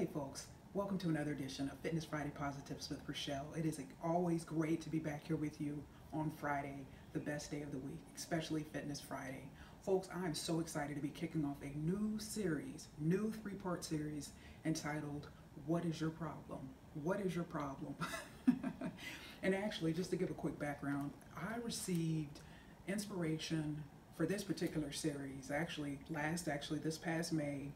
Hey folks, welcome to another edition of Fitness Friday Positives with Rachelle. It is always great to be back here with you on Friday, the best day of the week, especially Fitness Friday. Folks, I'm so excited to be kicking off a new series, new three-part series entitled What is Your Problem? What is your problem? and actually, just to give a quick background, I received inspiration for this particular series, actually last, actually this past May,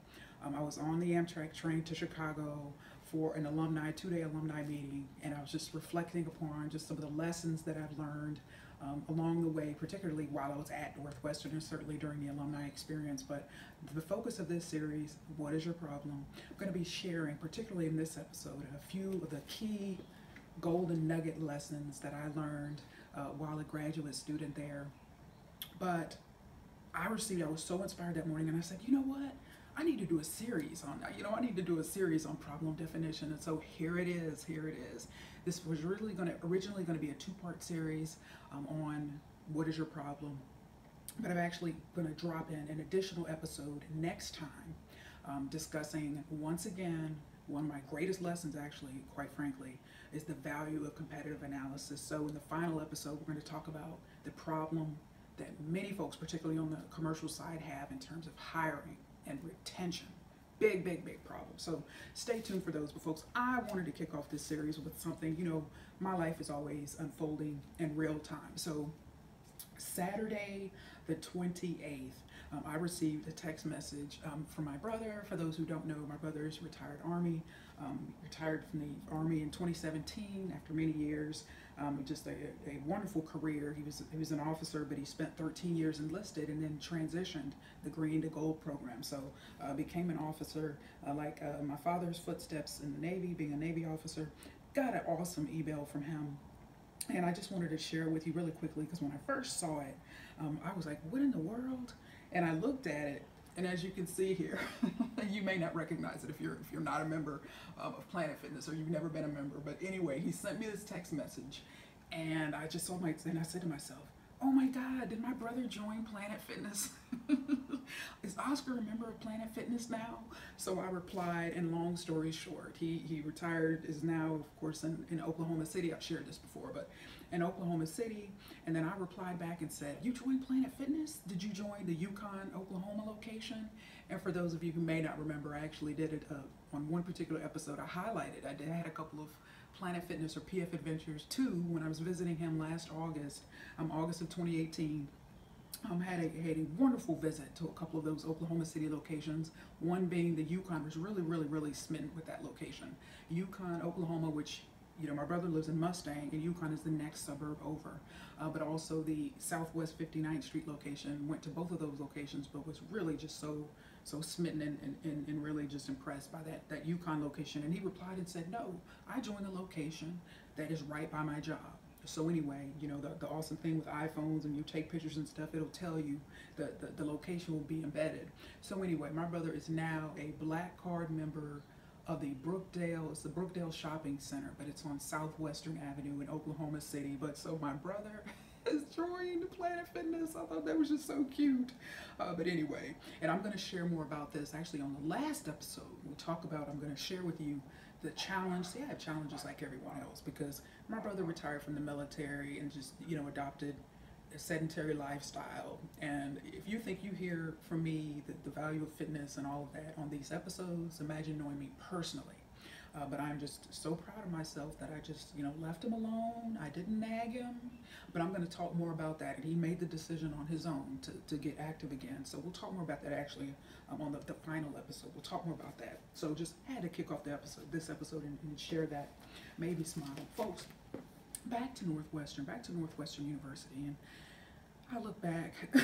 um, I was on the Amtrak train to Chicago for an alumni, two-day alumni meeting, and I was just reflecting upon just some of the lessons that I've learned um, along the way, particularly while I was at Northwestern and certainly during the alumni experience. But the focus of this series, What is Your Problem? I'm going to be sharing, particularly in this episode, a few of the key golden nugget lessons that I learned uh, while a graduate student there. But I received, I was so inspired that morning, and I said, you know what? I need to do a series on that. You know, I need to do a series on problem definition. And so here it is, here it is. This was really going to, originally going to be a two-part series um, on what is your problem. But I'm actually going to drop in an additional episode next time um, discussing, once again, one of my greatest lessons actually, quite frankly, is the value of competitive analysis. So in the final episode, we're going to talk about the problem that many folks, particularly on the commercial side, have in terms of hiring and retention. Big, big, big problem. So stay tuned for those. But folks, I wanted to kick off this series with something, you know, my life is always unfolding in real time. So Saturday, the 28th, um, I received a text message um, from my brother. For those who don't know, my brother is retired Army, um, retired from the Army in 2017 after many years um, just a, a, wonderful career. He was he was an officer, but he spent 13 years enlisted and then transitioned the Green to Gold program. So uh, became an officer, uh, like uh, my father's footsteps in the Navy, being a Navy officer. Got an awesome email from him. And I just wanted to share with you really quickly because when I first saw it, um, I was like, what in the world? And I looked at it and as you can see here, you may not recognize it if you're if you're not a member um, of Planet Fitness or you've never been a member. But anyway, he sent me this text message, and I just saw my and I said to myself, "Oh my God, did my brother join Planet Fitness? Is Oscar a member of Planet Fitness now?" So I replied, and long story short, he he retired, is now of course in, in Oklahoma City. I've shared this before, but in Oklahoma City. And then I replied back and said, You joined Planet Fitness? Did you join the Yukon, Oklahoma location? And for those of you who may not remember, I actually did it uh, on one particular episode. I highlighted, I, did, I had a couple of Planet Fitness or PF Adventures too when I was visiting him last August, um, August of 2018. Um, had a had a wonderful visit to a couple of those Oklahoma City locations. One being the Yukon was really, really, really smitten with that location. Yukon, Oklahoma, which you know, my brother lives in Mustang, and Yukon is the next suburb over. Uh, but also the Southwest 59th Street location. Went to both of those locations, but was really just so so smitten and, and, and really just impressed by that that Yukon location. And he replied and said, "No, I joined the location that is right by my job." So anyway, you know, the, the awesome thing with iPhones and you take pictures and stuff, it'll tell you the, the, the location will be embedded. So anyway, my brother is now a black card member of the Brookdale, it's the Brookdale Shopping Center, but it's on Southwestern Avenue in Oklahoma City. But so my brother is joined Planet Fitness. I thought that was just so cute. Uh, but anyway, and I'm going to share more about this actually on the last episode. We talk about, I'm going to share with you the challenge. See, I have challenges like everyone else because my brother retired from the military and just, you know, adopted sedentary lifestyle. And if you think you hear from me the, the value of fitness and all of that on these episodes, imagine knowing me personally. Uh, but I'm just so proud of myself that I just, you know, left him alone. I didn't nag him. But I'm going to talk more about that. And he made the decision on his own to, to get active again. So we'll talk more about that actually um, on the, the final episode. We'll talk more about that. So just had to kick off the episode, this episode, and, and share that. Maybe smile. Folks, back to Northwestern, back to Northwestern University. And I look back,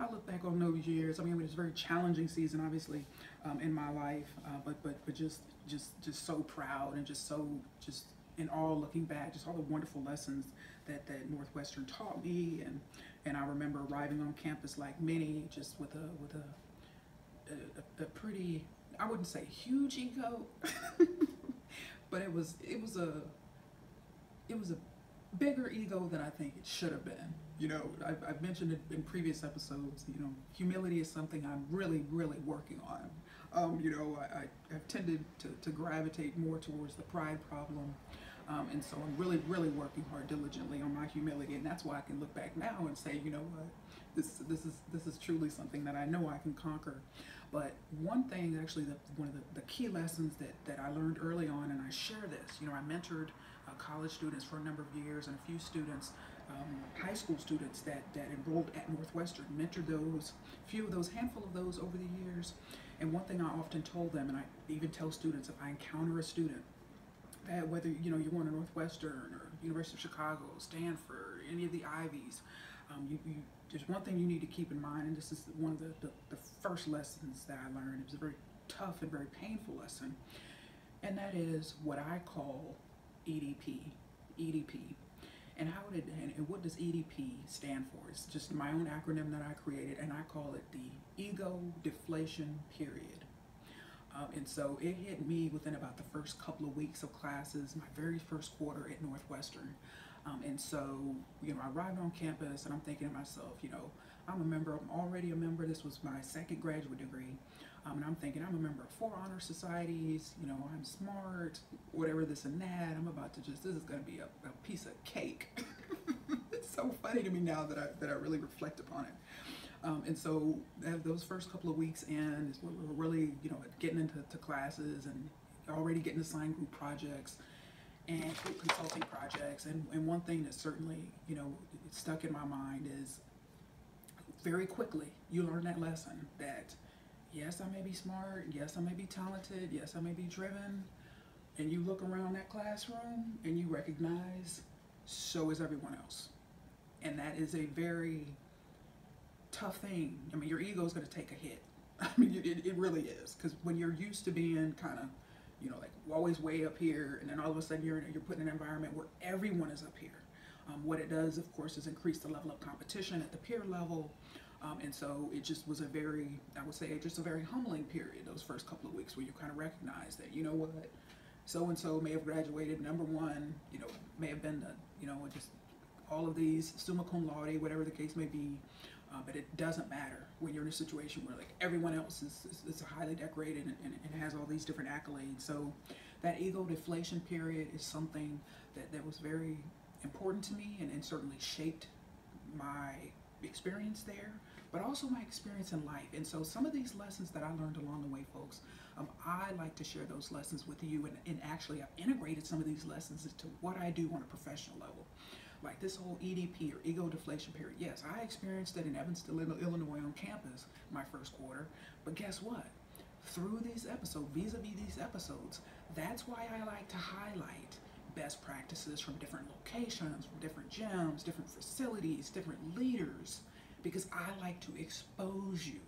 I look back on those years. I mean, it was a very challenging season, obviously, um, in my life, uh, but but but just just just so proud and just so just in all looking back, just all the wonderful lessons that that Northwestern taught me, and and I remember arriving on campus like many, just with a with a a, a pretty, I wouldn't say huge ego, but it was it was a it was a bigger ego than I think it should have been you know, I've, I've mentioned it in previous episodes, you know, humility is something I'm really, really working on. Um, you know, I, have tended to, to gravitate more towards the pride problem. Um, and so I'm really, really working hard diligently on my humility. And that's why I can look back now and say, you know what, this, this, is, this is truly something that I know I can conquer. But one thing, actually, the, one of the, the key lessons that, that I learned early on, and I share this, you know, I mentored college students for a number of years and a few students, um, high school students that, that enrolled at Northwestern, mentored those, few of those, handful of those over the years. And one thing I often told them, and I even tell students if I encounter a student, that whether you know you're going to Northwestern or University of Chicago, Stanford, any of the Ivies, um, you, you there's one thing you need to keep in mind, and this is one of the, the, the first lessons that I learned. It was a very tough and very painful lesson, and that is what I call EDP. EDP. And how did and, what does EDP stand for? It's just my own acronym that I created, and I call it the ego deflation period. Um, and so it hit me within about the first couple of weeks of classes, my very first quarter at Northwestern. Um, and so, you know, I arrived on campus and I'm thinking to myself, you know, I'm a member, I'm already a member. This was my second graduate degree. Um, and I'm thinking, I'm a member of four honor societies, you know, I'm smart, whatever this and that. I'm about to just, this is going to be a, a piece of cake. it's so funny to me now that I, that I really reflect upon it. Um, and so those first couple of weeks in is we were really, you know, getting into classes and already getting assigned group projects and group consulting projects. And, and one thing that certainly, you know, stuck in my mind is very quickly you learn that lesson that yes, I may be smart, yes, I may be talented, yes, I may be driven. And you look around that classroom and you recognize so is everyone else. And that is a very tough thing. I mean, your ego is going to take a hit. I mean, it, it really is. Because when you're used to being kind of, you know, like always way up here, and then all of a sudden you're, you're put in an environment where everyone is up here. Um, what it does, of course, is increase the level of competition at the peer level. Um, and so it just was a very, I would say, just a very humbling period, those first couple of weeks where you kind of recognize that, you know what, so and so may have graduated number one, you know, may have been the, you know, just all of these summa cum laude, whatever the case may be. Uh, but it doesn't matter when you're in a situation where like everyone else is, is, is highly decorated and, and, and, has all these different accolades. So that ego deflation period is something that, that was very important to me and, and certainly shaped my experience there, but also my experience in life. And so some of these lessons that I learned along the way, folks, um, I like to share those lessons with you and, and actually I've integrated some of these lessons into what I do on a professional level like this whole EDP or ego deflation period. Yes, I experienced it in Evanston, Illinois on campus my first quarter, but guess what? Through these episodes, vis-a-vis these episodes, that's why I like to highlight best practices from different locations, from different gyms, different facilities, different leaders, because I like to expose you.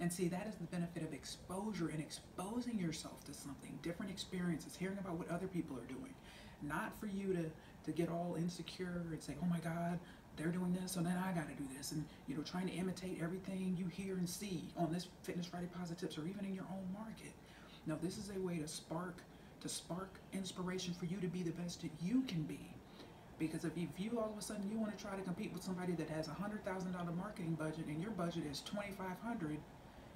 And see, that is the benefit of exposure and exposing yourself to something, different experiences, hearing about what other people are doing. Not for you to to get all insecure and say, oh my God, they're doing this, so then I got to do this. And, you know, trying to imitate everything you hear and see on this Fitness Friday Positive Tips or even in your own market. No, this is a way to spark, to spark inspiration for you to be the best that you can be. Because if you, all of a sudden you want to try to compete with somebody that has a hundred thousand dollar marketing budget and your budget is twenty five hundred,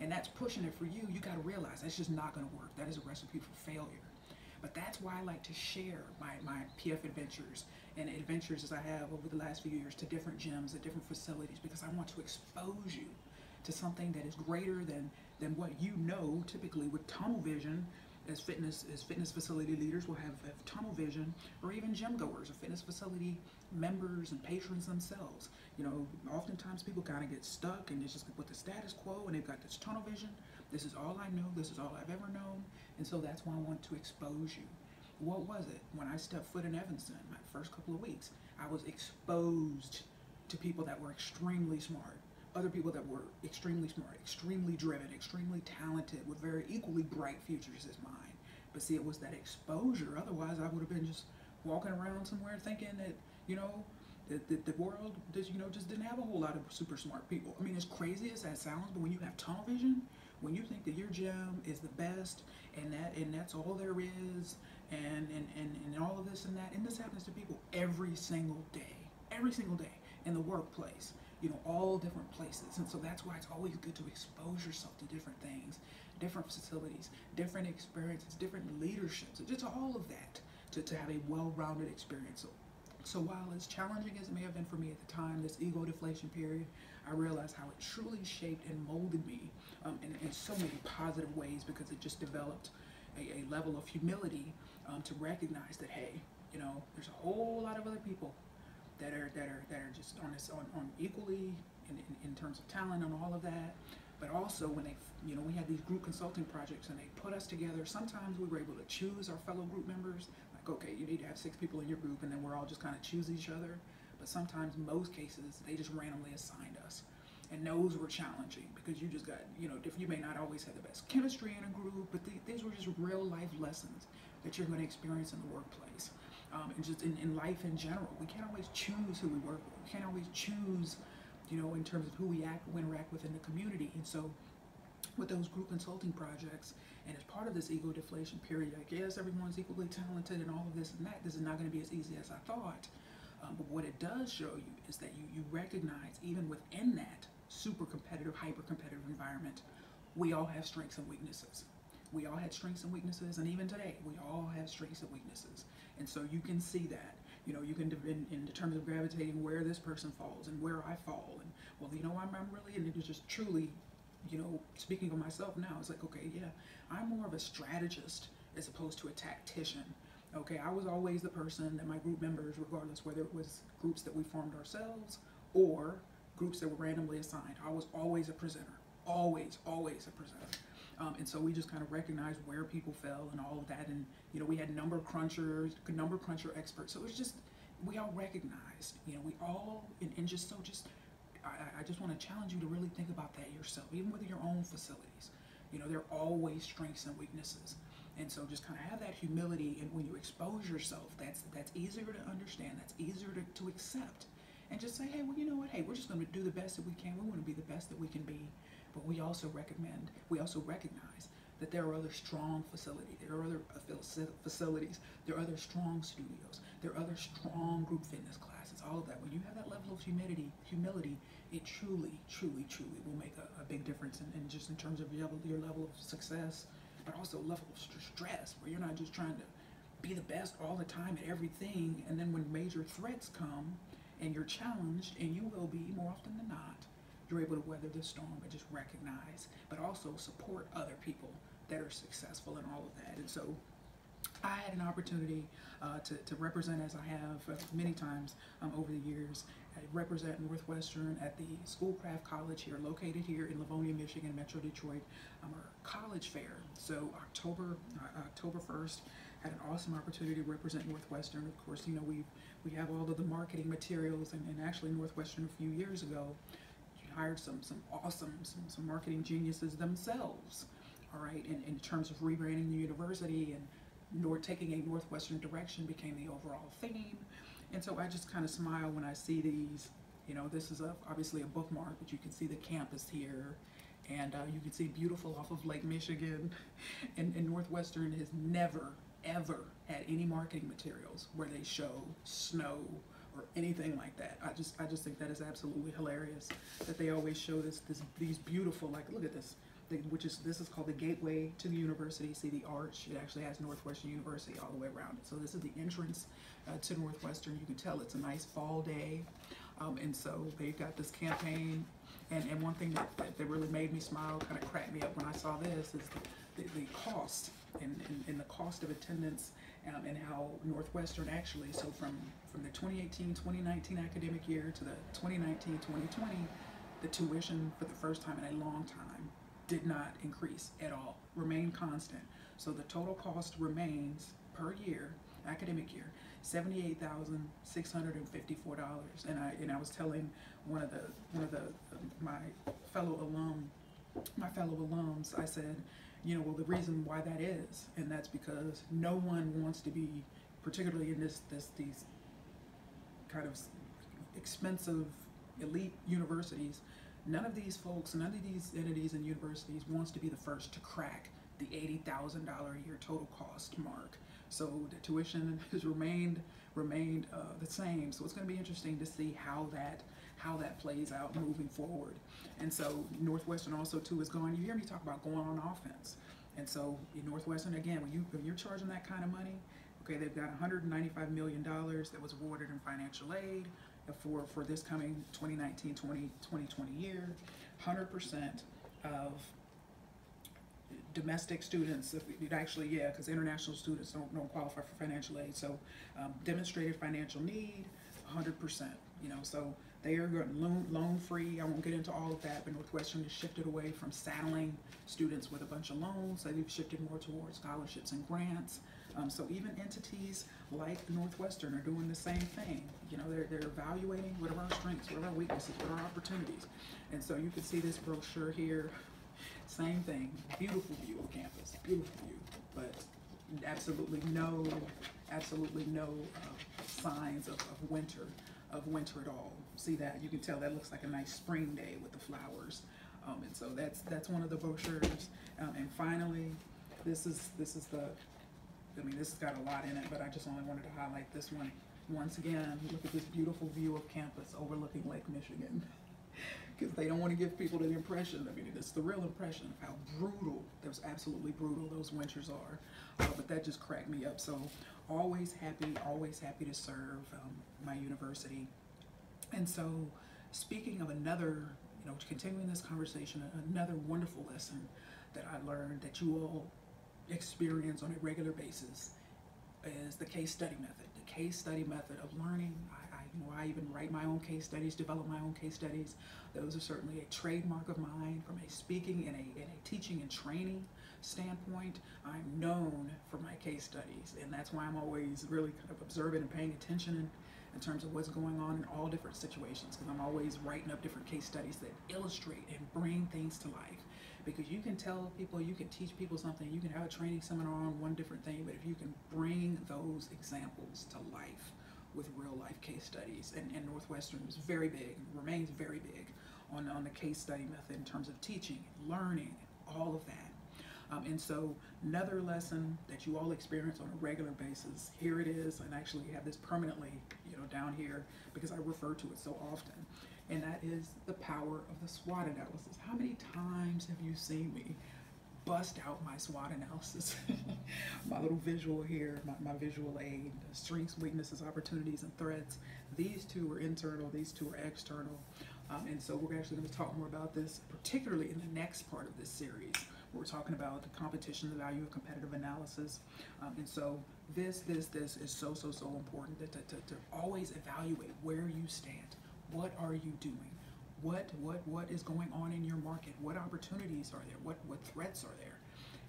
and that's pushing it for you, you got to realize that's just not going to work. That is a recipe for failure. But that's why I like to share my, my PF adventures and adventures as I have over the last few years to different gyms at different facilities because I want to expose you to something that is greater than, than what you know typically with tunnel vision as fitness as fitness facility leaders will have, have tunnel vision or even gym goers or fitness facility members and patrons themselves you know oftentimes people kind of get stuck and it's just with the status quo and they've got this tunnel vision this is all I know. This is all I've ever known. And so that's why I want to expose you. What was it? When I stepped foot in Evanston, my first couple of weeks, I was exposed to people that were extremely smart, other people that were extremely smart, extremely driven, extremely talented, with very equally bright futures as mine. But see, it was that exposure. Otherwise, I would have been just walking around somewhere thinking that, you know, that the, the world just, you know, just didn't have a whole lot of super smart people. I mean, as crazy as that sounds, but when you have tunnel vision, when you think that your gym is the best and that and that's all there is and and, and, and all of this and that and this happens to people every single day every single day in the workplace you know all different places and so that's why it's always good to expose yourself to different things different facilities, different experiences, different leaderships, just all of that to, to have a well-rounded experience. So, so while as challenging as it may have been for me at the time, this ego deflation period, I realized how it truly shaped and molded me um, in, in so many positive ways because it just developed a, a level of humility um, to recognize that, hey, you know, there's a whole lot of other people that are that are that are just on this on, on equally in, in, in terms of talent and all of that. But also when they, you know, we had these group consulting projects and they put us together. Sometimes we were able to choose our fellow group members. Like, okay, you need to have six people in your group, and then we're all just kind of choose each other. But sometimes, most cases, they just randomly assigned us, and those were challenging because you just got, you know. You may not always have the best chemistry in a group, but the, these were just real life lessons that you're going to experience in the workplace. Um, and just in, in life in general, we can't always choose who we work with. We can't always choose you know, in terms of who we act, when interact with in the community. And so with those group consulting projects, and as part of this ego deflation period, like yes, everyone's equally talented and all of this and that, this is not going to be as easy as I thought. Um, but what it does show you is that you, you recognize even within that super competitive, hyper competitive environment, we all have strengths and weaknesses. We all had strengths and weaknesses, and even today, we all have strengths and weaknesses. And so you can see that you know, you can, in, in terms of gravitating where this person falls and where I fall. And, well, you know, I'm, I'm really, and it was just truly, you know, speaking of myself now, it's like, okay, yeah, I'm more of a strategist as opposed to a tactician. Okay, I was always the person that my group members, regardless whether it was groups that we formed ourselves or groups that were randomly assigned, I was always a presenter. Always, always a presenter. Um, and so we just kind of recognized where people fell and all of that. And, you know, we had number crunchers, number cruncher experts. So it was just, we all recognized, you know, we all, and, and just so just, I, I just want to challenge you to really think about that yourself, even with your own facilities. You know, there are always strengths and weaknesses. And so just kind of have that humility and when you expose yourself, that's that's easier to understand, that's easier to, to accept. And just say, hey, well, you know what? Hey, we're just going to do the best that we can. We want to be the best that we can be. But we also recommend, we also recognize that there are other strong facilities, there are other facilities, there are other strong studios, there are other strong group fitness classes, all of that. When you have that level of humility, humility, it truly, truly, truly will make a, a big difference in, in, just in terms of your, your level of success, but also level of stress, where you're not just trying to be the best all the time at everything, and then when major threats come and you're challenged, and you will be more often than not, you're able to weather the storm and just recognize, but also support other people that are successful and all of that. And so I had an opportunity uh, to, to represent, as I have uh, many times um, over the years, I represent Northwestern at the Schoolcraft College here, located here in Livonia, Michigan, Metro Detroit, um, our college fair. So October uh, October 1st, had an awesome opportunity to represent Northwestern. Of course, you know, we we have all of the marketing materials, and, and actually Northwestern a few years ago hired some some awesome some, some marketing geniuses themselves all right? In, in terms of rebranding the university and nor taking a northwestern direction became the overall theme. And so i just kind of smile when i see these you know this is a, obviously a bookmark but you can see the campus here. And uh, you can see beautiful off of lake michigan. And, and northwestern has never ever had any marketing materials where they show snow or anything like that. I just I just think that is absolutely hilarious that they always show this this these beautiful like look at this which is this is called the gateway to the university. See the arch? It actually has Northwestern University all the way around it. So this is the entrance uh, to Northwestern. You can tell it's a nice fall day, um, and so they've got this campaign. And, and one thing that, that, that really made me smile, kind of cracked me up when I saw this, is the, the, the cost and, the cost of attendance um, and how Northwestern actually, so from, from the 2018-2019 academic year to the 2019-2020, the tuition for the first time in a long time did not increase at all, remained constant. So the total cost remains per year, academic year, seventy-eight thousand six hundred and fifty-four dollars. And I and I was telling one of the one of the my fellow alum, my fellow alums, I said, you know, well, the reason why that is, and that's because no one wants to be, particularly in this, this, these kind of expensive elite universities, none of these folks, none of these entities and universities wants to be the first to crack the $80,000 a year total cost mark. So the tuition has remained remained uh, the same. So it's going to be interesting to see how that how that plays out moving forward. And so Northwestern also too is going. You hear me talk about going on offense. And so Northwestern again, when you when you're charging that kind of money, okay, they've got 195 million dollars that was awarded in financial aid for for this coming 2019 20, 2020 year. 100% of domestic students, if actually, yeah, because international students don't, don't qualify for financial aid. So um, demonstrated financial need, 100%. You know, so they are loan, loan free. I won't get into all of that, but Northwestern has shifted away from saddling students with a bunch of loans. They've shifted more towards scholarships and grants. Um, so even entities like Northwestern are doing the same thing. You know, they're, they're evaluating what are our strengths, what are our weaknesses, what are our opportunities. And so you can see this brochure here. Same thing, beautiful view of campus, beautiful view, but absolutely no, absolutely no uh, signs of, of winter, of winter at all. See that? You can tell that looks like a nice spring day with the flowers. Um, and so that's that's one of the brochures. Um, and finally, this is this is the I mean, this has got a lot in it, but I just only wanted to highlight this one. Once again, look at this beautiful view of campus overlooking Lake Michigan. Because they don't want to give people the impression, I mean, it's the real impression of how brutal, that was absolutely brutal those winters are. Uh, but that just cracked me up. So always happy, always happy to serve um, my university. And so speaking of another, you know, continuing this conversation, another wonderful lesson that I learned that you all experience on a regular basis is the case study method. The case study method of learning. I, I, you know, I even write my own case studies, develop my own case studies. Those are certainly a trademark of mine from a speaking and a, and a teaching and training standpoint. I'm known for my case studies, and that's why I'm always really kind of observing and paying attention in, in terms of what's going on in all different situations, because I'm always writing up different case studies that illustrate and bring things to life because you can tell people, you can teach people something, you can have a training seminar on one different thing, but if you can bring those examples to life with real life case studies, and, and Northwestern is very big, remains very big on, on the case study method in terms of teaching, learning, all of that. Um, and so another lesson that you all experience on a regular basis, here it is, and actually have this permanently, you know, down here because I refer to it so often and that is the power of the SWOT analysis. How many times have you seen me bust out my SWOT analysis? my little visual here, my, my visual aid, strengths, weaknesses, opportunities, and threats. These two are internal, these two are external. Um, and so we're actually going to talk more about this, particularly in the next part of this series. We're talking about the competition, the value of competitive analysis. Um, and so this, this, this is so, so, so important to, to, to always evaluate where you stand what are you doing? What what what is going on in your market? What opportunities are there? What what threats are there?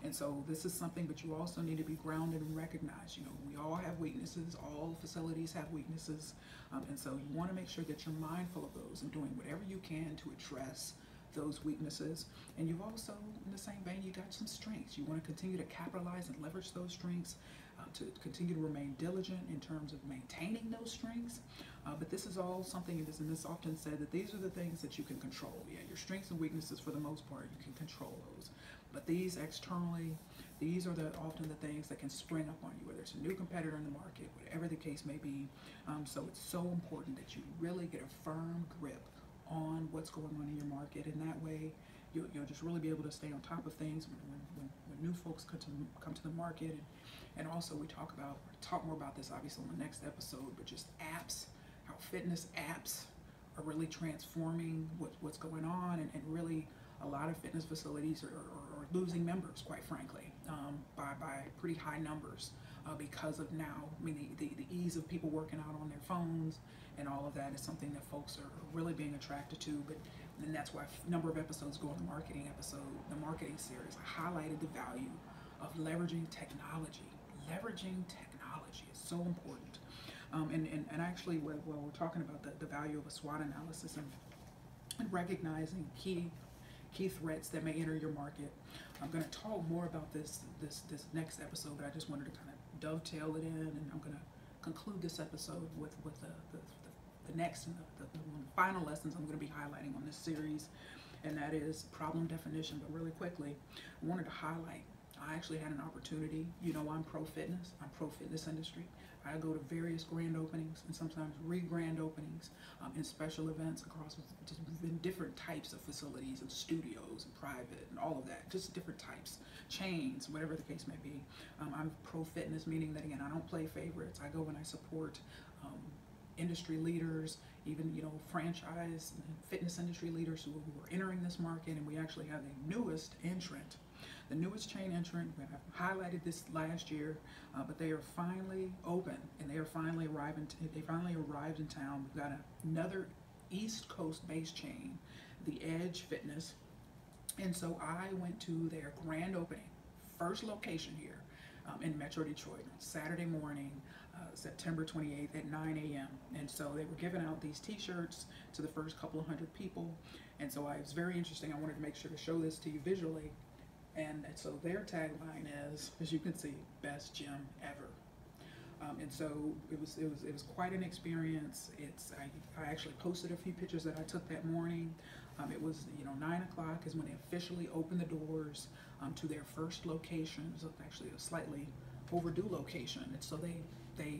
And so this is something, but you also need to be grounded and recognized. You know, we all have weaknesses. All facilities have weaknesses, um, and so you want to make sure that you're mindful of those and doing whatever you can to address those weaknesses. And you've also, in the same vein, you got some strengths. You want to continue to capitalize and leverage those strengths, uh, to continue to remain diligent in terms of maintaining those strengths. Uh, but this is all something, and this often said that these are the things that you can control. Yeah, your strengths and weaknesses, for the most part, you can control those. But these externally, these are the often the things that can spring up on you, whether it's a new competitor in the market, whatever the case may be. Um, so it's so important that you really get a firm grip on what's going on in your market, and that way you'll, you'll just really be able to stay on top of things when, when, when new folks come to, come to the market. And, and also we talk about, talk more about this obviously on the next episode, but just apps how fitness apps are really transforming what, what's going on and, and really a lot of fitness facilities are, are, are losing members quite frankly um, by, by pretty high numbers uh, because of now I mean the, the, the, ease of people working out on their phones and all of that is something that folks are really being attracted to but and that's why a number of episodes go in the marketing episode the marketing series I highlighted the value of leveraging technology leveraging technology is so important um, and, and, and actually, while, we're talking about the, the value of a SWOT analysis and, and recognizing key key threats that may enter your market, I'm going to talk more about this this this next episode. But I just wanted to kind of dovetail it in, and I'm going to conclude this episode with with the the, the, the next and the, the, the final lessons I'm going to be highlighting on this series, and that is problem definition. But really quickly, I wanted to highlight I actually had an opportunity. You know, I'm pro fitness. I'm pro fitness industry. I go to various grand openings and sometimes re-grand openings um, in special events across different types of facilities and studios and private and all of that, just different types, chains, whatever the case may be. Um, I'm pro fitness, meaning that again, I don't play favorites. I go and I support um, industry leaders, even you know franchise and fitness industry leaders who, who are entering this market, and we actually have the newest entrant the newest chain entrant. I've highlighted this last year, uh, but they are finally open and they are finally arriving. they finally arrived in town. We've got another East Coast based chain, the Edge Fitness, and so I went to their grand opening, first location here um, in Metro Detroit, Saturday morning. Uh, September 28th at 9 a.m. And so they were giving out these t-shirts to the first couple of hundred people. And so I, it was very interesting. I wanted to make sure to show this to you visually. And so their tagline is, as you can see, best gym ever. Um, and so it was, it was, it was quite an experience. It's, I, I actually posted a few pictures that I took that morning. Um, it was, you know, nine o'clock is when they officially opened the doors um, to their first location. It was actually a slightly overdue location. And so they, they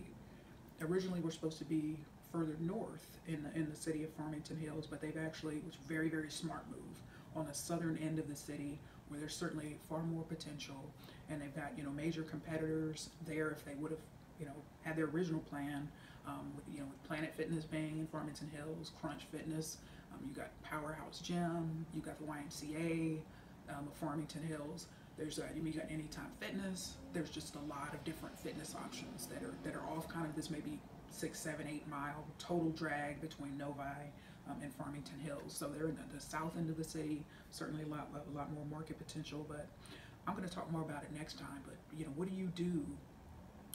originally were supposed to be further north in the, in the city of Farmington Hills, but they've actually, which very, very smart move, on the southern end of the city where there's certainly far more potential and they've got you know major competitors there if they would have you know had their original plan um, with, you know with Planet Fitness being in Farmington Hills, Crunch Fitness, um, you got Powerhouse Gym, you got the YMCA um, of Farmington Hills. There's uh, you got Anytime Fitness. There's just a lot of different fitness options that are that are off kind of this maybe six, seven, eight mile total drag between Novi um, in Farmington Hills. So they're in the, the, south end of the city, certainly a lot, a lot more market potential, but I'm going to talk more about it next time. But, you know, what do you do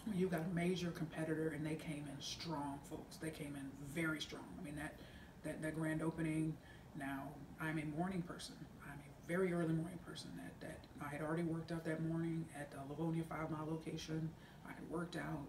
when you've got a major competitor and they came in strong, folks? They came in very strong. I mean, that, that, that grand opening, now I'm a morning person. I'm a very early morning person. That, that I had already worked out that morning at the Livonia Five Mile location. I had worked out,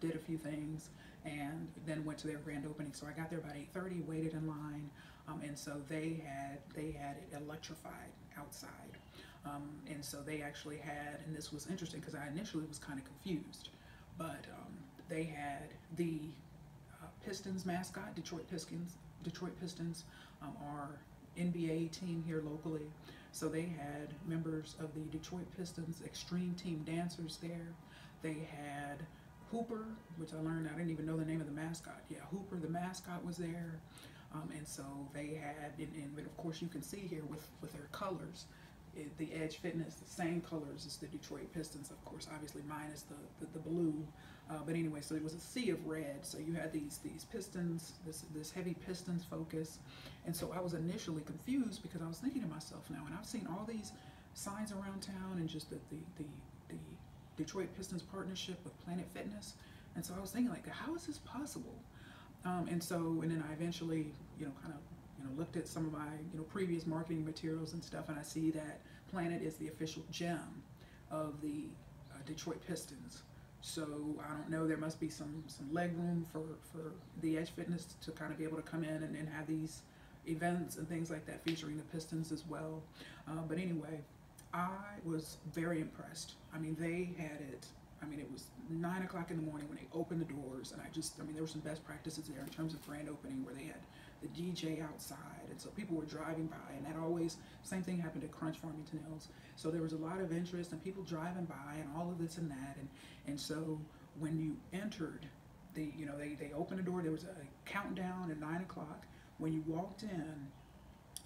did a few things, and then went to their grand opening. So I got there about 8:30, waited in line, um, and so they had they had it electrified outside. Um, and so they actually had, and this was interesting because I initially was kind of confused, but um, they had the uh, Pistons mascot, Detroit Pistons. Detroit Pistons um, are NBA team here locally. So they had members of the Detroit Pistons Extreme Team dancers there. They had Hooper, which I learned, I didn't even know the name of the mascot. Yeah, Hooper, the mascot was there. Um, and so they had, and, and, of course you can see here with, with their colors, it, the Edge Fitness, the same colors as the Detroit Pistons, of course, obviously minus the, the, the blue. Uh, but anyway, so it was a sea of red. So you had these these Pistons, this this heavy Pistons focus. And so I was initially confused because I was thinking to myself now, and I've seen all these signs around town and just the, the, the Detroit Pistons partnership with Planet Fitness. And so I was thinking like, how is this possible? Um, and so, and then I eventually, you know, kind of, you know, looked at some of my, you know, previous marketing materials and stuff, and I see that Planet is the official gem of the uh, Detroit Pistons. So I don't know, there must be some some leg room for, for the Edge Fitness to kind of be able to come in and, and have these events and things like that featuring the Pistons as well. Uh, but anyway, I was very impressed. I mean, they had it. I mean, it was nine o'clock in the morning when they opened the doors, and I just, I mean, there were some best practices there in terms of grand opening where they had the DJ outside, and so people were driving by, and that always, same thing happened at Crunch Farmington Hills. So there was a lot of interest and people driving by, and all of this and that, and and so when you entered, the, you know, they they opened the door. There was a countdown at nine o'clock. When you walked in,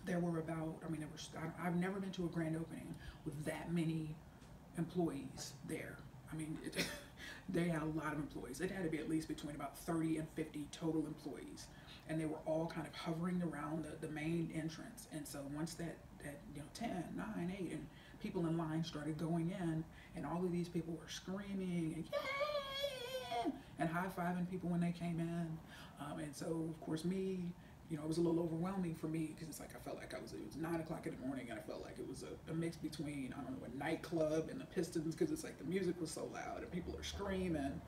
there were about, I mean, there were, I've never been to a grand opening with that many employees there. I mean, it, they had a lot of employees. It had to be at least between about 30 and 50 total employees. And they were all kind of hovering around the, the main entrance. And so once that, that, you know, 10, 9, 8, and people in line started going in, and all of these people were screaming and and high-fiving people when they came in. Um, and so, of course, me, you know, it was a little overwhelming for me because it's like I felt like I was it was nine o'clock in the morning and I felt like it was a, a mix between I don't know a nightclub and the Pistons because it's like the music was so loud and people are screaming.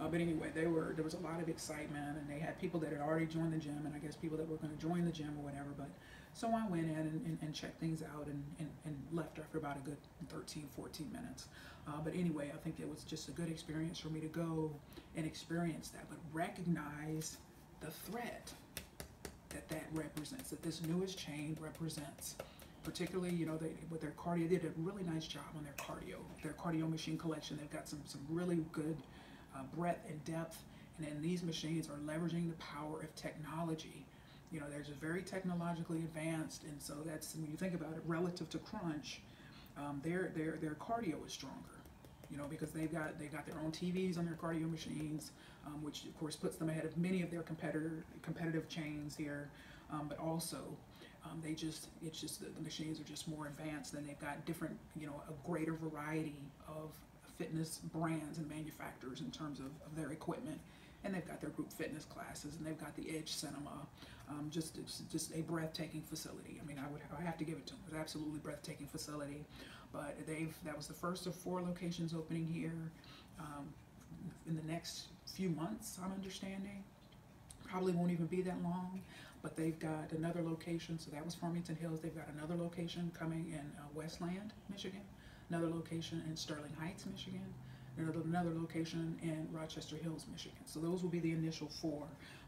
Uh, but anyway, they were there was a lot of excitement and they had people that had already joined the gym and I guess people that were going to join the gym or whatever. But so I went in and, and, and checked things out and, and, and left after about a good 13, 14 minutes. Uh, but anyway, I think it was just a good experience for me to go and experience that, but recognize the threat that that represents, that this newest chain represents. Particularly, you know, they, with their cardio, they did a really nice job on their cardio, their cardio machine collection. They've got some, some really good uh, breadth and depth. And then these machines are leveraging the power of technology. You know, they're just very technologically advanced. And so that's, when you think about it, relative to Crunch, um, their, their, their cardio is stronger you know, because they've got they've got their own TVs on their cardio machines, um, which of course puts them ahead of many of their competitor competitive chains here. Um, but also, um, they just it's just the, the machines are just more advanced, and they've got different, you know, a greater variety of fitness brands and manufacturers in terms of, of their equipment. And they've got their group fitness classes, and they've got the Edge Cinema, um, just just a breathtaking facility. I mean, I would I have to give it to them. It's absolutely breathtaking facility. But they've that was the first of four locations opening here um, in the next few months. I'm understanding. Probably won't even be that long. But they've got another location. So that was Farmington Hills. They've got another location coming in uh, Westland, Michigan. Another location in Sterling Heights, Michigan. Another, another location in Rochester Hills, Michigan. So those will be the initial four.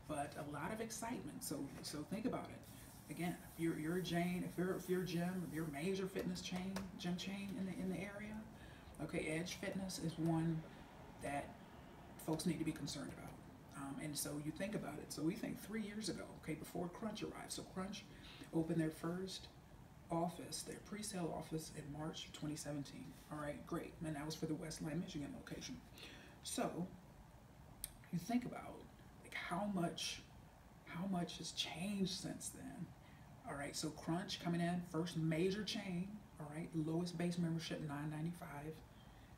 But a lot of excitement. So so think about it again, if you're, you're a Jane, if you're, if you're gym, if you're a major fitness chain, gym chain in the, in the area, okay, Edge Fitness is one that folks need to be concerned about. Um, and so you think about it. So we think three years ago, okay, before Crunch arrived. So Crunch opened their first office, their pre-sale office in March 2017. All right, great. And that was for the Westland, Michigan location. So you think about like how much how much has changed since then all right, so Crunch coming in, first major chain. All right, lowest base membership, nine ninety five.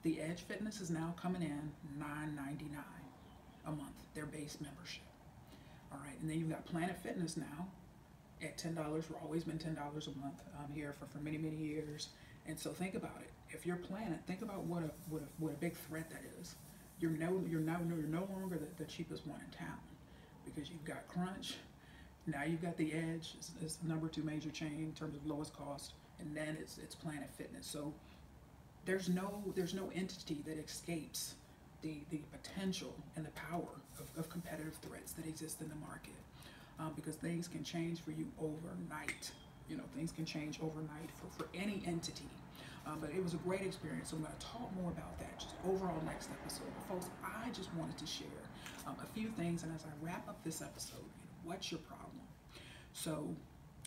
The Edge Fitness is now coming in nine ninety nine a month, their base membership. All right, and then you've got Planet Fitness now at $10. We've always been $10 a month um, here for, for many, many years. And so think about it. If you're Planet, think about what a, what a, what a big threat that is. You're no, you're no, you're no longer the, the cheapest one in town because you've got Crunch, now you've got the Edge, it's, it's the number two major chain in terms of lowest cost, and then it's it's Planet Fitness. So there's no there's no entity that escapes the the potential and the power of, of competitive threats that exist in the market, um, because things can change for you overnight. You know, things can change overnight for, for any entity. Um, but it was a great experience. So I'm going to talk more about that just overall next episode. But folks, I just wanted to share um, a few things, and as I wrap up this episode, what's your problem? So,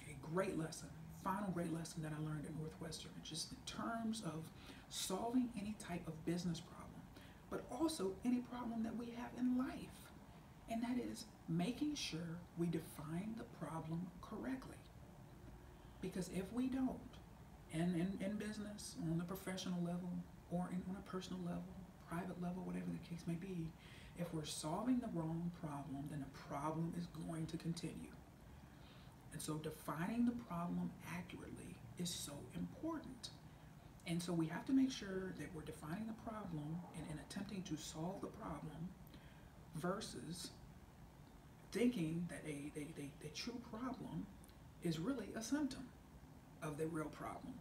a great lesson, final great lesson that I learned at Northwestern, just in terms of solving any type of business problem, but also any problem that we have in life. And that is making sure we define the problem correctly. Because if we don't, and in, in business, on the professional level, or in, on a personal level, private level, whatever the case may be, if we're solving the wrong problem, then the problem is going to continue. And so defining the problem accurately is so important. And so we have to make sure that we're defining the problem and, and attempting to solve the problem versus thinking that a, a, a, a true problem is really a symptom of the real problem.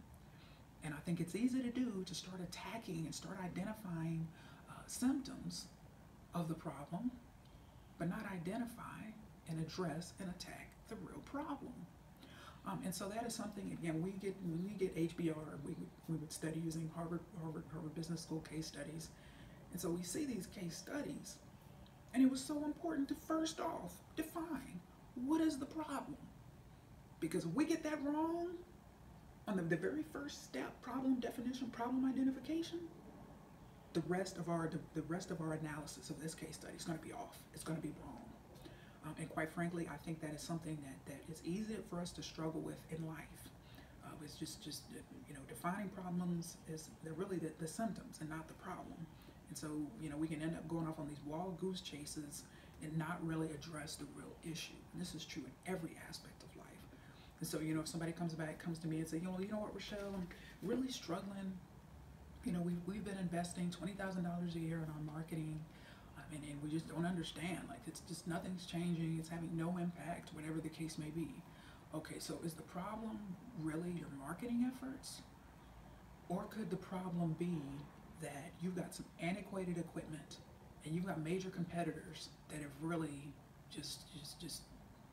And I think it's easy to do to start attacking and start identifying uh, symptoms of the problem, but not identify and address and attack the real problem. Um, and so that is something, again, we get, when we get HBR, we we would study using Harvard, Harvard, Harvard Business School case studies. And so we see these case studies, and it was so important to first off define what is the problem. Because if we get that wrong on the, the very first step, problem definition, problem identification, the rest of our the, the rest of our analysis of this case study is going to be off. It's going to be wrong. Um, and quite frankly, I think that is something that, that is easy for us to struggle with in life. Uh, it's just, just you know, defining problems is they're really the, the symptoms and not the problem. And so, you know, we can end up going off on these wild goose chases and not really address the real issue. And this is true in every aspect of life. And so, you know, if somebody comes back, comes to me and say, you know, you know what, Rachelle, I'm really struggling. You know, we've, we've been investing $20,000 a year in our marketing. I mean, and we just don't understand. Like, it's just nothing's changing. It's having no impact, whatever the case may be. Okay, so is the problem really your marketing efforts? Or could the problem be that you've got some antiquated equipment and you've got major competitors that have really just just just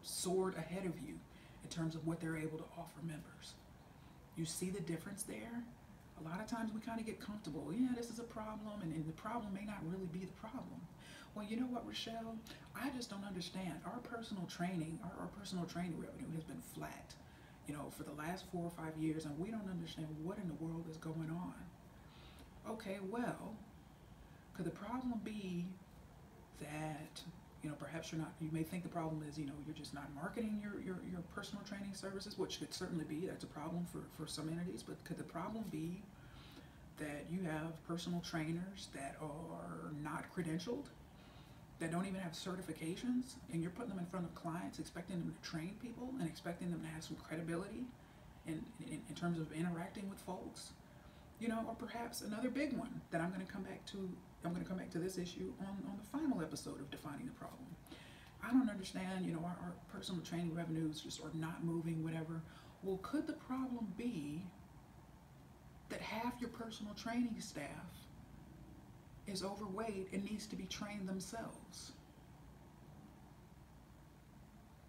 soared ahead of you in terms of what they're able to offer members. You see the difference there? A lot of times we kind of get comfortable. Oh, yeah, this is a problem, and, and the problem may not really be the problem. Well, you know what, Rachelle? I just don't understand. Our personal training, our, our personal training revenue has been flat, you know, for the last four or five years, and we don't understand what in the world is going on. Okay, well, could the problem be that you know perhaps you're not you may think the problem is you know you're just not marketing your your, your personal training services which could certainly be that's a problem for for some entities but could the problem be that you have personal trainers that are not credentialed that don't even have certifications and you're putting them in front of clients expecting them to train people and expecting them to have some credibility in, in, in terms of interacting with folks you know, or perhaps another big one that I'm going to come back to. I'm going to come back to this issue on, on the final episode of defining the problem. I don't understand, you know, our, our personal training revenues just are not moving, whatever. Well, could the problem be that half your personal training staff is overweight and needs to be trained themselves?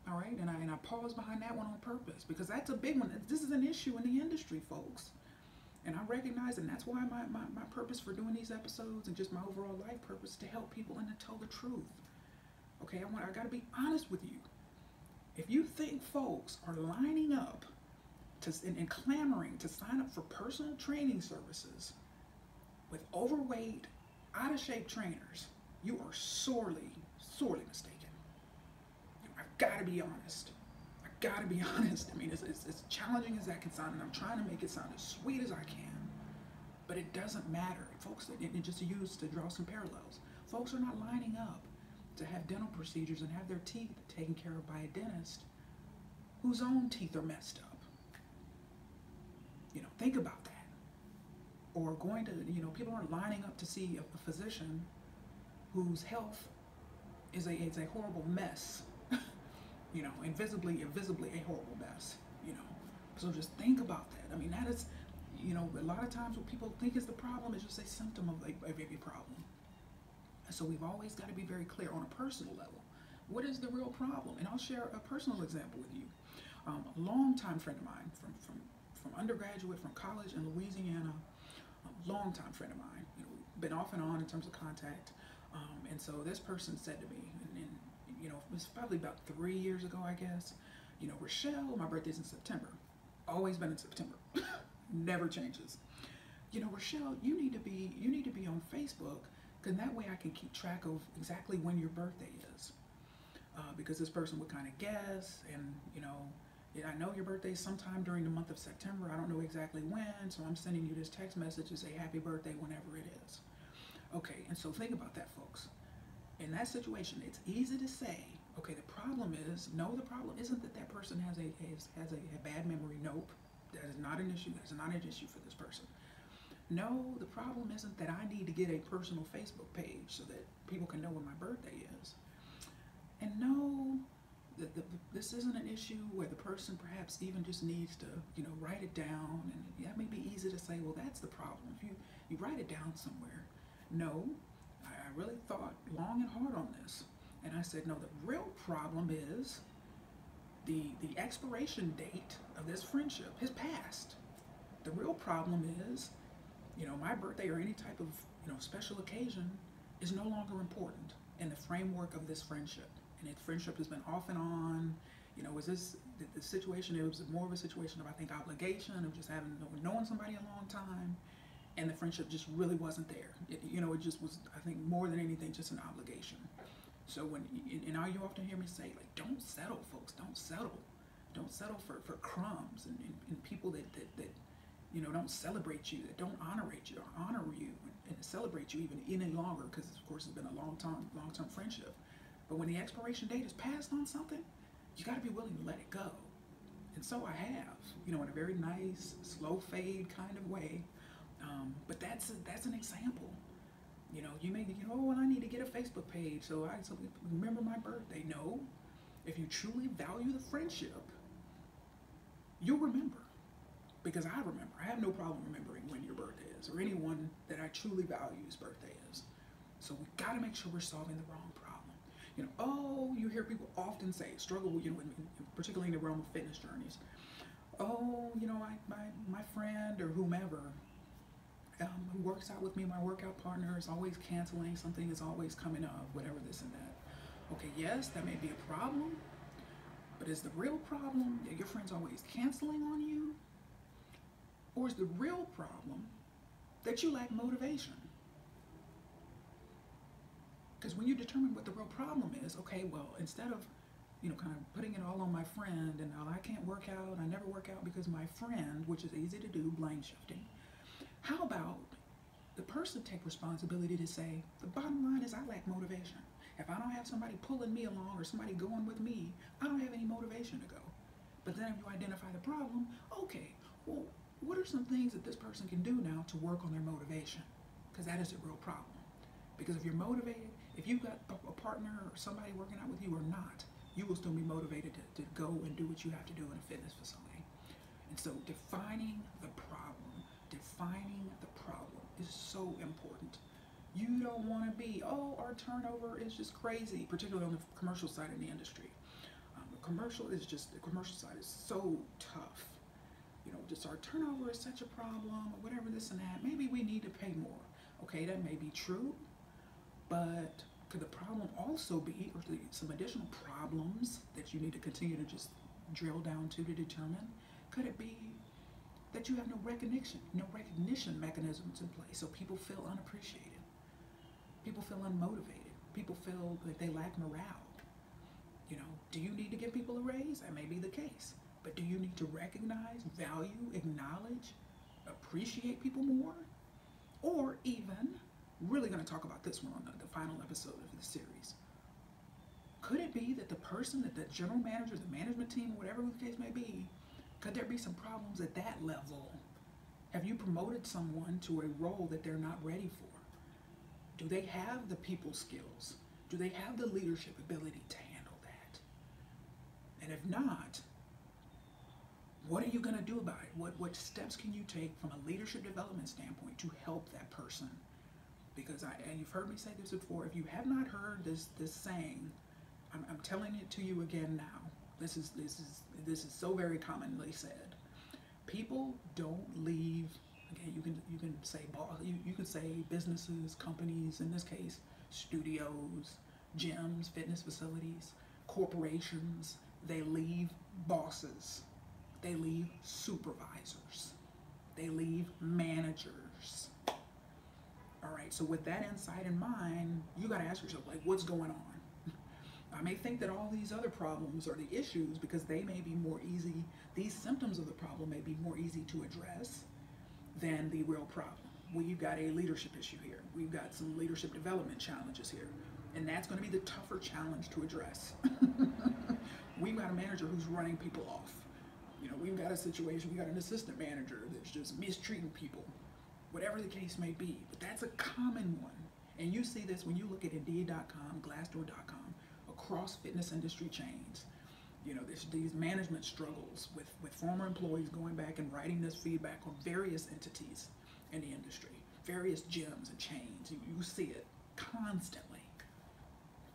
All right, and I and I pause behind that one on purpose because that's a big one. This is an issue in the industry, folks. And I recognize, and that's why my, my, my purpose for doing these episodes and just my overall life purpose to help people and to tell the truth. Okay, I want I gotta be honest with you. If you think folks are lining up to and, and clamoring to sign up for personal training services with overweight, out of shape trainers, you are sorely, sorely mistaken. I've got to be honest gotta be honest. I mean, it's, it's, as challenging as that can sound, and I'm trying to make it sound as sweet as I can, but it doesn't matter. Folks, it, just to use to draw some parallels. Folks are not lining up to have dental procedures and have their teeth taken care of by a dentist whose own teeth are messed up. You know, think about that. Or going to, you know, people aren't lining up to see a, a physician whose health is a, is a horrible mess you know, invisibly, invisibly a horrible mess, you know. So just think about that. I mean, that is, you know, a lot of times what people think is the problem is just a symptom of a, a problem. So we've always got to be very clear on a personal level. What is the real problem? And I'll share a personal example with you. Um, a longtime friend of mine from, from, from undergraduate, from college in Louisiana, a longtime friend of mine, you know, been off and on in terms of contact. Um, and so this person said to me, and, and you know, it was probably about three years ago, I guess. You know, Rachelle, my birthday's in September. Always been in September. Never changes. You know, Rachelle, you need to be you need to be on Facebook, because that way I can keep track of exactly when your birthday is. Uh, because this person would kind of guess, and you know, I know your birthday is sometime during the month of September. I don't know exactly when, so I'm sending you this text message to say happy birthday whenever it is. Okay, and so think about that, folks in that situation, it's easy to say, okay, the problem is, no, the problem isn't that that person has a has, has a, a bad memory. Nope, that is not an issue. That's not an issue for this person. No, the problem isn't that I need to get a personal Facebook page so that people can know when my birthday is. And no, the, the, this isn't an issue where the person perhaps even just needs to, you know, write it down. And that may be easy to say, well, that's the problem. If you, you write it down somewhere. No, long and hard on this. And I said, no, the real problem is the, the expiration date of this friendship has passed. The real problem is, you know, my birthday or any type of, you know, special occasion is no longer important in the framework of this friendship. And the friendship has been off and on. You know, was this the, the situation? It was more of a situation of, I think, obligation of just having knowing somebody a long time and the friendship just really wasn't there. It, you know, it just was, I think, more than anything, just an obligation. So when, and now you often hear me say, like, don't settle, folks, don't settle. Don't settle for, for crumbs and, and, and people that, that, that, you know, don't celebrate you, that don't honor you or honor you and, and celebrate you even any longer, because of course it's been a long time, long term friendship. But when the expiration date is passed on something, you got to be willing to let it go. And so I have, you know, in a very nice, slow fade kind of way. Um, but that's a, that's an example. You know, you may think, oh, well, I need to get a Facebook page so I so remember my birthday. No, if you truly value the friendship, you'll remember. Because I remember. I have no problem remembering when your birthday is or anyone that I truly value's birthday is. So we got to make sure we're solving the wrong problem. You know, oh, you hear people often say, struggle, you know, particularly in the realm of fitness journeys. Oh, you know, I, my, my friend or whomever um, who works out with me, my workout partner, is always canceling, something is always coming up, whatever this and that. Okay, yes, that may be a problem, but is the real problem that your friend's always canceling on you? Or is the real problem that you lack motivation? Because when you determine what the real problem is, okay, well, instead of, you know, kind of putting it all on my friend and oh, I can't work out, I never work out because my friend, which is easy to do, blame shifting. How about the person take responsibility to say, the bottom line is I lack motivation. If I don't have somebody pulling me along or somebody going with me, I don't have any motivation to go. But then if you identify the problem, okay, well, what are some things that this person can do now to work on their motivation? Because that is a real problem. Because if you're motivated, if you've got a partner or somebody working out with you or not, you will still be motivated to, to go and do what you have to do in a fitness facility. And so defining the problem, defining the problem is so important. You don't want to be, oh, our turnover is just crazy, particularly on the commercial side of the industry. Um, the commercial is just, the commercial side is so tough. You know, just our turnover is such a problem, or whatever this and that. Maybe we need to pay more. Okay, that may be true, but could the problem also be, or some additional problems that you need to continue to just drill down to to determine? Could it be that you have no recognition, no recognition mechanisms in place, so people feel unappreciated? People feel unmotivated. People feel that they lack morale. You know, do you need to give people a raise? That may be the case. But do you need to recognize, value, acknowledge, appreciate people more? Or even, really going to talk about this one on the, the final episode of the series. Could it be that the person, that the general manager, the management team, whatever the case may be, could there be some problems at that level? Have you promoted someone to a role that they're not ready for? Do they have the people skills? Do they have the leadership ability to handle that? And if not, what are you going to do about it? What, what steps can you take from a leadership development standpoint to help that person? Because I, and you've heard me say this before, if you have not heard this, this saying, I'm, I'm telling it to you again now. This is, this is, this is so very commonly said. People don't leave Okay, you can you can say boss. you, you can say businesses, companies, in this case, studios, gyms, fitness facilities, corporations. They leave bosses. They leave supervisors. They leave managers. All right. So with that insight in mind, you got to ask yourself, like, what's going on? I may think that all these other problems are the issues because they may be more easy, these symptoms of the problem may be more easy to address than the real problem. We've got a leadership issue here. We've got some leadership development challenges here. And that's going to be the tougher challenge to address. we've got a manager who's running people off. You know, we've got a situation, we've got an assistant manager that's just mistreating people, whatever the case may be. But that's a common one. And you see this when you look at Indeed.com, Glassdoor.com, across fitness industry chains you know, this, these management struggles with, with former employees going back and writing this feedback on various entities in the industry, various gyms and chains. You, you see it constantly.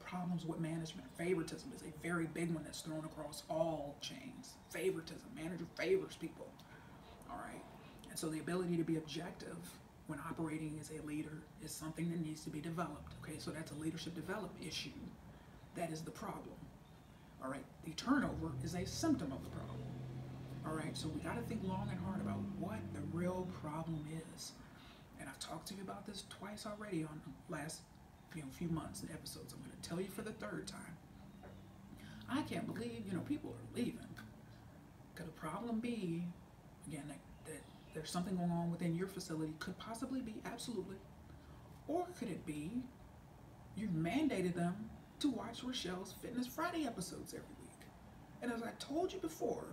Problems with management. Favoritism is a very big one that's thrown across all chains. Favoritism. Manager favors people. All right. And so the ability to be objective when operating as a leader is something that needs to be developed. Okay, so that's a leadership development issue. That is the problem. All right, the turnover is a symptom of the problem. All right, so we got to think long and hard about what the real problem is. And I've talked to you about this twice already on the last know, few months and episodes. I'm going to tell you for the third time. I can't believe, you know, people are leaving. Could a problem be, again, that, that there's something going on within your facility? Could possibly be, absolutely. Or could it be you've mandated them to watch Rachelle's Fitness Friday episodes every week. And as I told you before,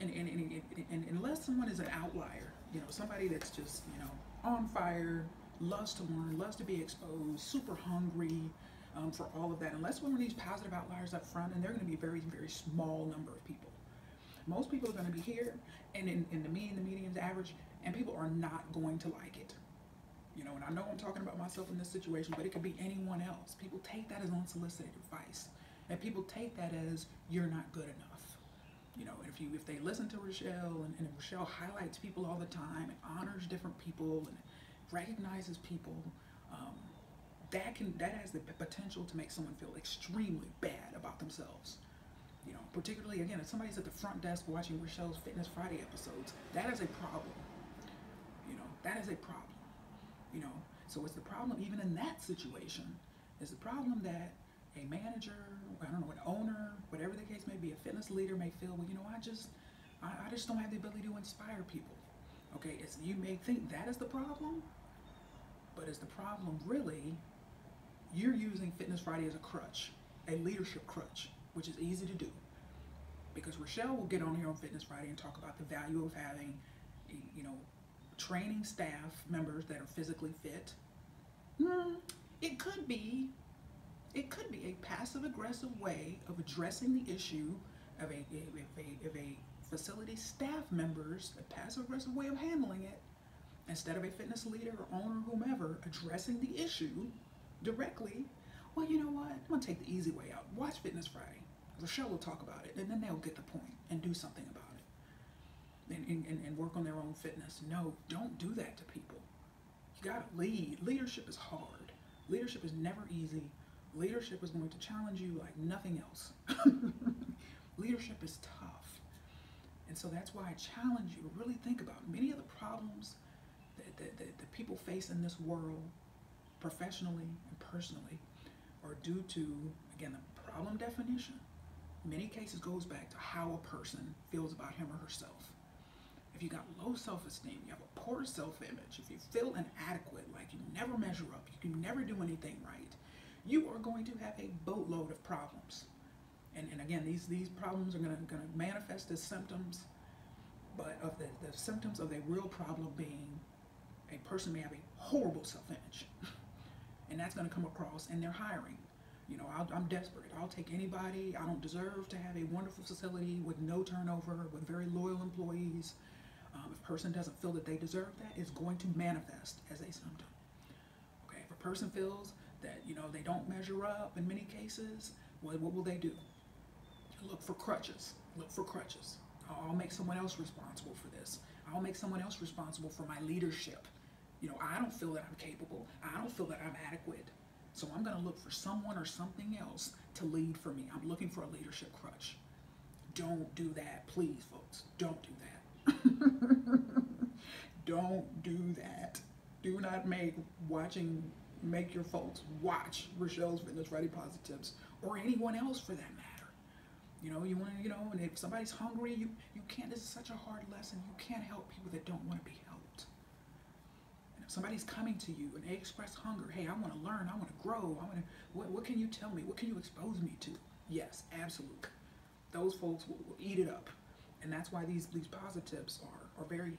and, and, and, and, unless someone is an outlier, you know, somebody that's just, you know, on fire, loves to learn, loves to be exposed, super hungry um, for all of that, unless one of these positive outliers up front, and they're going to be a very, very small number of people. Most people are going to be here, and in, in the mean, the median, the average, and people are not going to like it. You know, and I know I'm talking about myself in this situation, but it could be anyone else. People take that as unsolicited advice, and people take that as you're not good enough. You know, if you if they listen to Rachelle and, and Rachelle highlights people all the time and honors different people and recognizes people, um, that can that has the potential to make someone feel extremely bad about themselves. You know, particularly again, if somebody's at the front desk watching Rachelle's Fitness Friday episodes, that is a problem. You know, that is a problem. You know, so it's the problem even in that situation is the problem that a manager, I don't know, an owner, whatever the case may be, a fitness leader may feel, well, you know, I just, I, I just don't have the ability to inspire people. Okay, it's, you may think that is the problem, but is the problem really you're using Fitness Friday as a crutch, a leadership crutch, which is easy to do. Because Rachelle will get on here on Fitness Friday and talk about the value of having, you know, training staff members that are physically fit. Hmm, it could be, it could be a passive aggressive way of addressing the issue of a, of a, of a facility staff members, a passive aggressive way of handling it, instead of a fitness leader or owner, whomever, addressing the issue directly. Well, you know what? I'm gonna take the easy way out. Watch Fitness Friday. Rachelle will talk about it, and then they'll get the point and do something about it and, and, and work on their own fitness. No, don't do that to people. You got to lead. Leadership is hard. Leadership is never easy. Leadership is going to challenge you like nothing else. Leadership is tough. And so that's why I challenge you to really think about many of the problems that, that, that, that people face in this world, professionally and personally, are due to, again, the problem definition. In many cases goes back to how a person feels about him or herself if you got low self-esteem, you have a poor self-image, if you feel inadequate, like you never measure up, you can never do anything right, you are going to have a boatload of problems. And, and again, these, these problems are gonna, gonna manifest as symptoms, but of the, the symptoms of a real problem being a person may have a horrible self-image. and that's gonna come across in their hiring. You know, i am desperate. I'll take anybody. I don't deserve to have a wonderful facility with no turnover, with very loyal employees, um, if a person doesn't feel that they deserve that, it's going to manifest as a symptom. Okay, if a person feels that you know they don't measure up in many cases, what, what will they do? Look for crutches. Look for crutches. I'll make someone else responsible for this. I'll make someone else responsible for my leadership. You know, I don't feel that I'm capable. I don't feel that I'm adequate. So I'm going to look for someone or something else to lead for me. I'm looking for a leadership crutch. Don't do that, please, folks. Don't do that. Don't do that. Do not make watching, make your folks watch Rachelle's Fitness Friday Posi-TIPS or anyone else for that matter. You know, you want to, you know, and if somebody's hungry, you, you can't, this is such a hard lesson. You can't help people that don't want to be helped. And if somebody's coming to you and they express hunger, hey, I want to learn, I want to grow, I want to, what, what can you tell me? What can you expose me to? Yes, absolutely. Those folks will, will eat it up and that's why these these Posi-TIPS are are very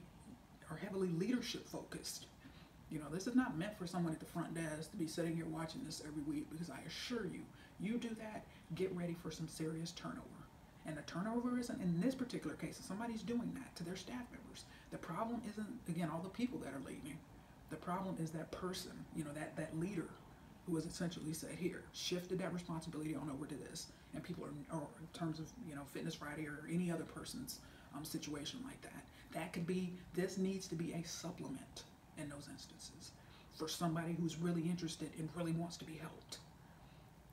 are heavily leadership focused. You know, this is not meant for someone at the front desk to be sitting here watching this every week because I assure you, you do that, get ready for some serious turnover. And the turnover isn't in this particular case, if somebody's doing that to their staff members. The problem isn't again all the people that are leaving. The problem is that person, you know, that that leader who was essentially said, here, shifted that responsibility on over to this. And people are, or in terms of, you know, Fitness Friday or any other person's um, situation like that. That could be, this needs to be a supplement in those instances for somebody who's really interested and really wants to be helped.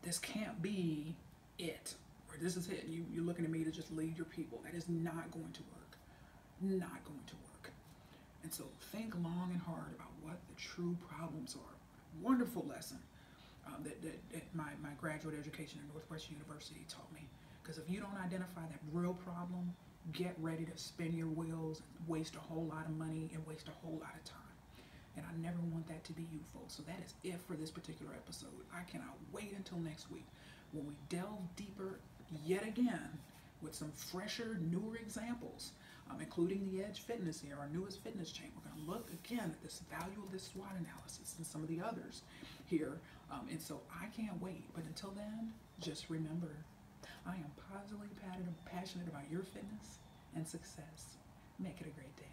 This can't be it, or this is it. You, you're looking at me to just lead your people. That is not going to work. Not going to work. And so think long and hard about what the true problems are. Wonderful lesson um, that, that, that, my, my graduate education at Northwestern University taught me. Because if you don't identify that real problem, get ready to spin your wheels, waste a whole lot of money, and waste a whole lot of time. And I never want that to be you folks. So that is it for this particular episode. I cannot wait until next week when we delve deeper yet again with some fresher, newer examples, um, including the Edge Fitness here, our newest fitness chain. We're going to look again at this value of this SWOT analysis and some of the others here. Um, and so I can't wait. But until then, just remember I am positively passionate about your fitness and success. Make it a great day.